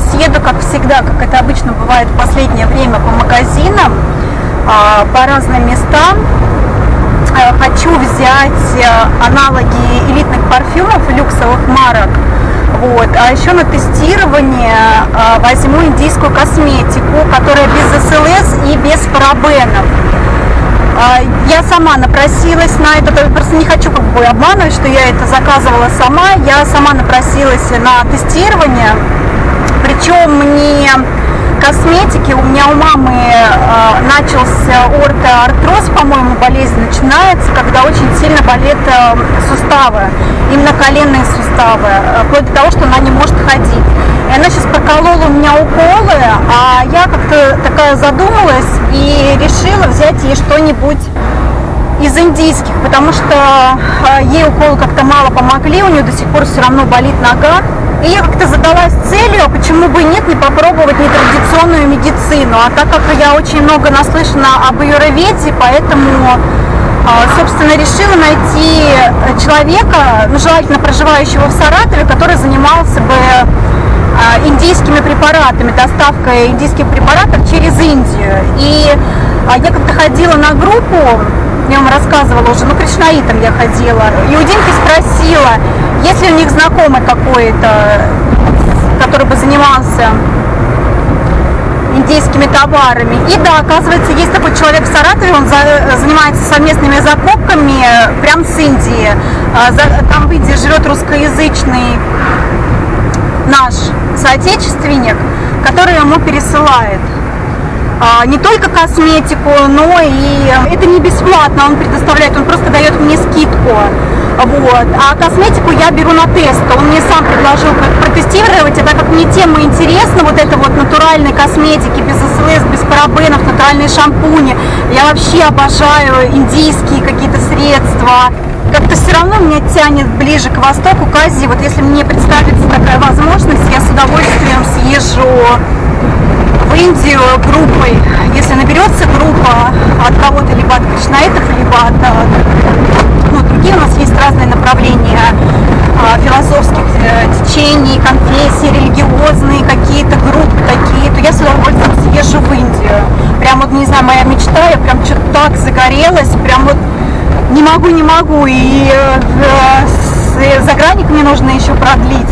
сейчас еду, как всегда, как это обычно бывает в последнее время, по магазинам, а, по разным местам. Э, хочу взять э, аналоги элитных парфюмов, люксовых марок. Вот. А еще на тестирование а, возьму индийскую косметику, которая без СЛС и без парабенов. А, я сама напросилась на это, просто не хочу как бы обманывать, что я это заказывала сама. Я сама напросилась на тестирование, причем мне косметики. У меня у мамы э, начался ортоартроз, по-моему, болезнь начинается, когда очень сильно болят э, суставы, именно коленные суставы, э, вплоть до того, что она не может ходить. И она сейчас проколола у меня уколы, а я как-то такая задумалась и решила взять ей что-нибудь из индийских, потому что э, ей уколы как-то мало помогли, у нее до сих пор все равно болит нога. И я как-то задалась целью, почему бы нет, не попробовать нетрадиционную медицину. А так как я очень много наслышана об аюрведе, поэтому, а, собственно, решила найти человека, ну, желательно проживающего в Саратове, который занимался бы а, индийскими препаратами, доставкой индийских препаратов через Индию. И а, я как-то ходила на группу, вам рассказывала уже, ну, кришнаитам я ходила, и у Димки спросила, если у них знакомый какой-то, который бы занимался индийскими товарами. И да, оказывается, есть такой человек в Саратове, он за, занимается совместными закупками прям с Индии. А, там в Индии живет русскоязычный наш соотечественник, который ему пересылает не только косметику, но и это не бесплатно, он предоставляет, он просто дает мне скидку. Вот. А косметику я беру на тест. Он мне сам предложил протестировать, и так как мне тема интересна, вот это вот натуральной косметики, без СЛС, без парабенов, натуральные шампуни. Я вообще обожаю индийские какие-то средства. Как-то все равно меня тянет ближе к востоку, к Азии. Вот если мне представится такая возможность, я с удовольствием съезжу Индию группой. Если наберется группа от кого-то, либо от кришнаитов, либо от ну, другие у нас есть разные направления а, философских э, течений, конфессий, религиозные какие-то группы такие, то я с удовольствием съезжу в Индию. Прям вот, не знаю, моя мечта, я прям что-то так загорелась, прям вот не могу, не могу, и э, э, загранник мне нужно еще продлить.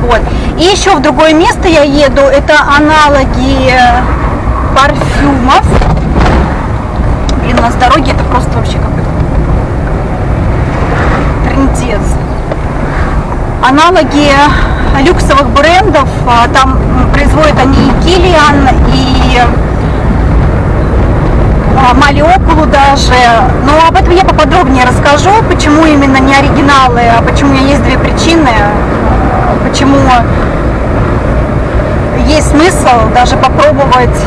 Вот. И еще в другое место я еду, это аналоги парфюмов. Блин, у нас дороги это просто вообще какой-то трендец. Аналоги люксовых брендов, а, там производят они и Килиан, и а, Малиокулу даже. Но об этом я поподробнее расскажу, почему именно не оригиналы, а почему у меня есть две причины, почему есть смысл даже попробовать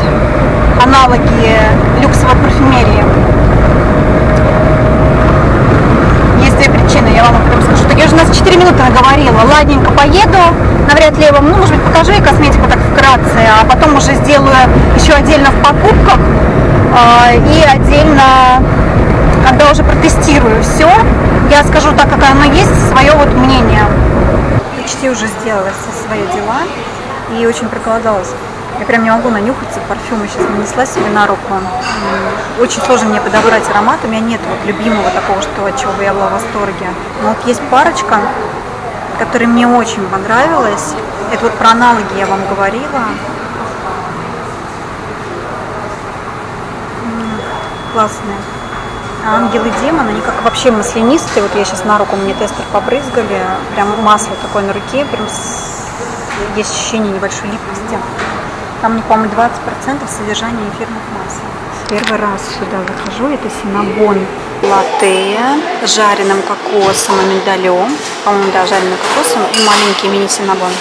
аналоги люксовой парфюмерии. Есть две причины, я вам прям скажу. Так я же у нас 4 минуты наговорила. Ладненько поеду, навряд ли я вам, ну, может быть, покажу и косметику так вкратце, а потом уже сделаю еще отдельно в покупках э, и отдельно, когда уже протестирую все, я скажу так, как оно есть, свое вот мнение. Почти уже сделала все свои дела и очень проголодалась. Я прям не могу нанюхаться парфюма, сейчас нанесла себе на руку. Очень сложно мне подобрать аромат, у меня нет вот любимого такого, что, от чего бы я была в восторге. Но вот есть парочка, которая мне очень понравилась. Это вот про аналоги я вам говорила. Классные. А ангел и демон, они как вообще маслянистые. Вот я сейчас на руку мне тестер побрызгали. Прям масло такое на руке, прям есть ощущение небольшой липкости. Там, не помню, 20% содержания эфирных масел. Первый раз сюда захожу, это синабон латте с жареным кокосом и миндалем. По-моему, да, жареным кокосом и маленький мини-синабон.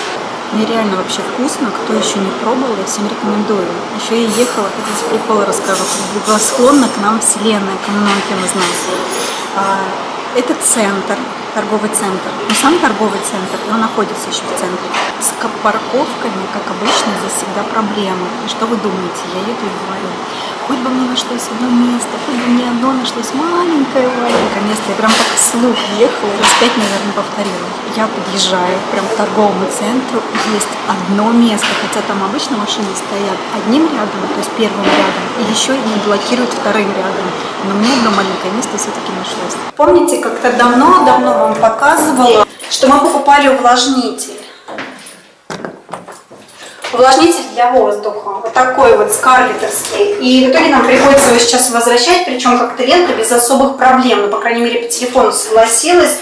Нереально вообще вкусно. Кто еще не пробовал, я всем рекомендую. Еще я ехала, здесь приколы расскажу, благосклонно к нам вселенная, к многим из нас. А, это центр, торговый центр. Но сам торговый центр, он находится еще в центре. С парковками, как обычно, здесь всегда проблемы. И что вы думаете? Я еду и говорю, хоть бы мне нашлось одно место, хоть бы мне одно нашлось маленькое-маленькое место. Я прям как слух ехала, раз пять, наверное, повторила. Я подъезжаю прям к торговому центру, есть одно место, хотя там обычно машины стоят одним рядом, то есть первым рядом, и еще и блокируют вторым рядом. Но мне одно маленькое место все-таки нашлось. Помните, как-то давно-давно вам показывала, что мы покупали увлажнитель увлажнитель для воздуха. Вот такой вот скарлеттерский. И в итоге нам приходится его сейчас возвращать, причем как клиентка без особых проблем. Ну, по крайней мере, по телефону согласилась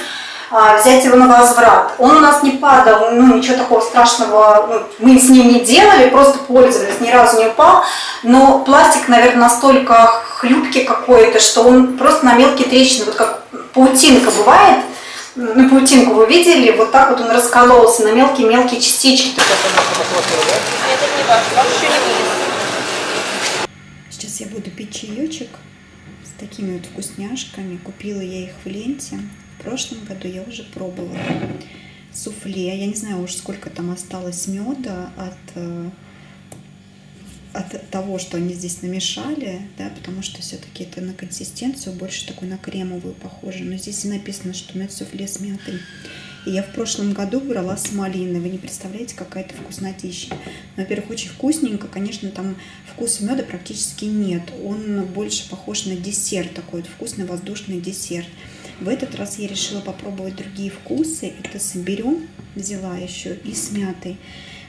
а, взять его на возврат. Он у нас не падал, ну ничего такого страшного ну, мы с ним не делали, просто пользовались, ни разу не упал. Но пластик, наверное, настолько хлюпкий какой-то, что он просто на мелкие трещины, вот как паутинка бывает, ну, паутинку вы видели, вот так вот он раскололся на мелкие-мелкие частички. Это не ваш, вообще не Сейчас я буду пить чаечек с такими вот вкусняшками. Купила я их в ленте. В прошлом году я уже пробовала суфле. Я не знаю уж сколько там осталось меда от э, от того, что они здесь намешали, да, потому что все-таки это на консистенцию больше такой на кремовую похоже. Но здесь и написано, что мед суфле с мятой. И я в прошлом году брала с малиной. Вы не представляете, какая это вкуснотища. Во-первых, очень вкусненько. Конечно, там вкуса меда практически нет. Он больше похож на десерт, такой вкусный воздушный десерт. В этот раз я решила попробовать другие вкусы. Это с имбирем взяла еще и с мятой.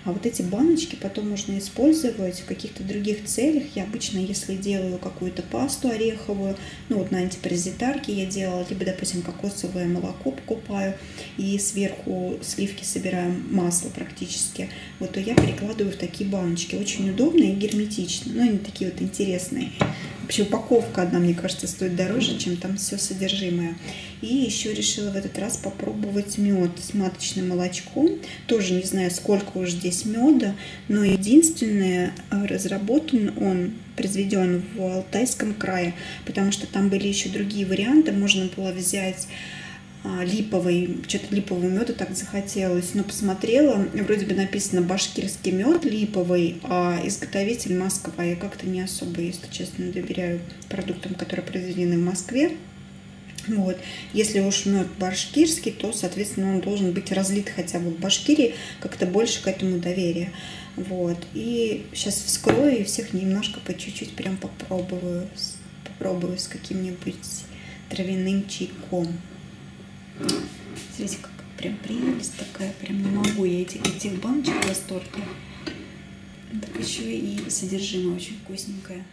А вот эти баночки потом можно использовать в каких-то других целях. Я обычно, если делаю какую-то пасту ореховую, ну вот на антипаразитарке я делала, либо, допустим, кокосовое молоко покупаю и сверху сливки собираю масло практически, вот то я перекладываю в такие баночки. Очень удобно и герметично. Ну, они такие вот интересные. Вообще упаковка одна, мне кажется, стоит дороже, чем там все содержимое. И еще решила в этот раз попробовать мед с маточным молочком. Тоже не знаю, сколько уж здесь меда, но единственное, э, разработан он, произведен в Алтайском крае, потому что там были еще другие варианты. Можно было взять липовый, что-то липового меда так захотелось, но посмотрела, вроде бы написано башкирский мед липовый, а изготовитель Москва. Я как-то не особо, если честно, доверяю продуктам, которые произведены в Москве. Вот. Если уж мед башкирский, то, соответственно, он должен быть разлит хотя бы в Башкирии, как-то больше к этому доверия. Вот. И сейчас вскрою и всех немножко по чуть-чуть прям попробую, попробую с каким-нибудь травяным чайком. Смотрите, как прям прелесть такая, прям не могу я этих, этих баночек в восторге. Так еще и содержимое очень вкусненькое.